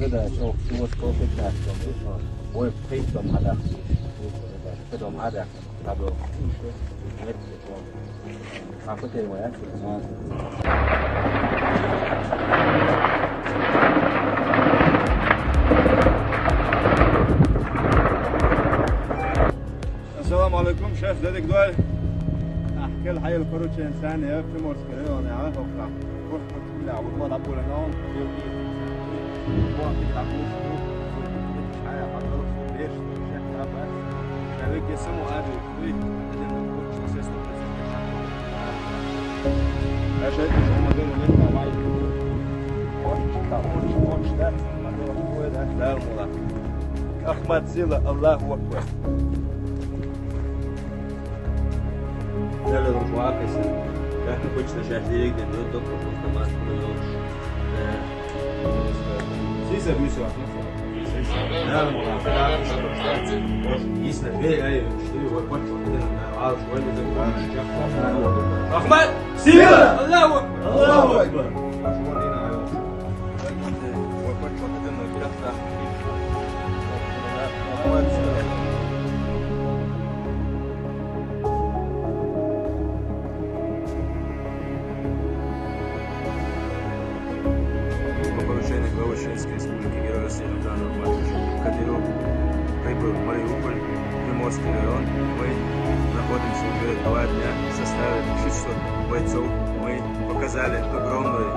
كده شوف شو الصوت بتاعك وين بتيتم على بدهم هذا قبل ما كنت وياك السلام عليكم شيف ديدك دول احكي الحي الكروتش انسان يا في مورسكري وأنا عارف افرح روح كل عبد الله ابو لنون يا شيخ مش هم دول اللي انت معي احمد سيلا الله اكبر Želim vam žvake Если бы все Да, если бы я что его больше а уж вы не забываете. Ахмед! Сила! Аллаху Акбар! Аллаху Акбар! Allahu Akbar. Чеченской Республики Героя России Рамзана Ахматовича Кадыров прибыл в Мариуполь, Приморский район. Мы находимся уже два дня в составе 600 бойцов. Мы показали огромный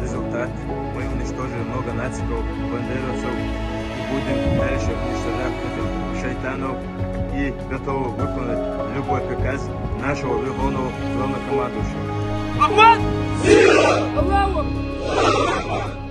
результат. Мы уничтожили много нациков, бандеровцев и будем дальше уничтожать этих шайтанов и готовы выполнить любой приказ нашего верховного главнокомандующего. Ahmad! Sila! Allahu Akbar!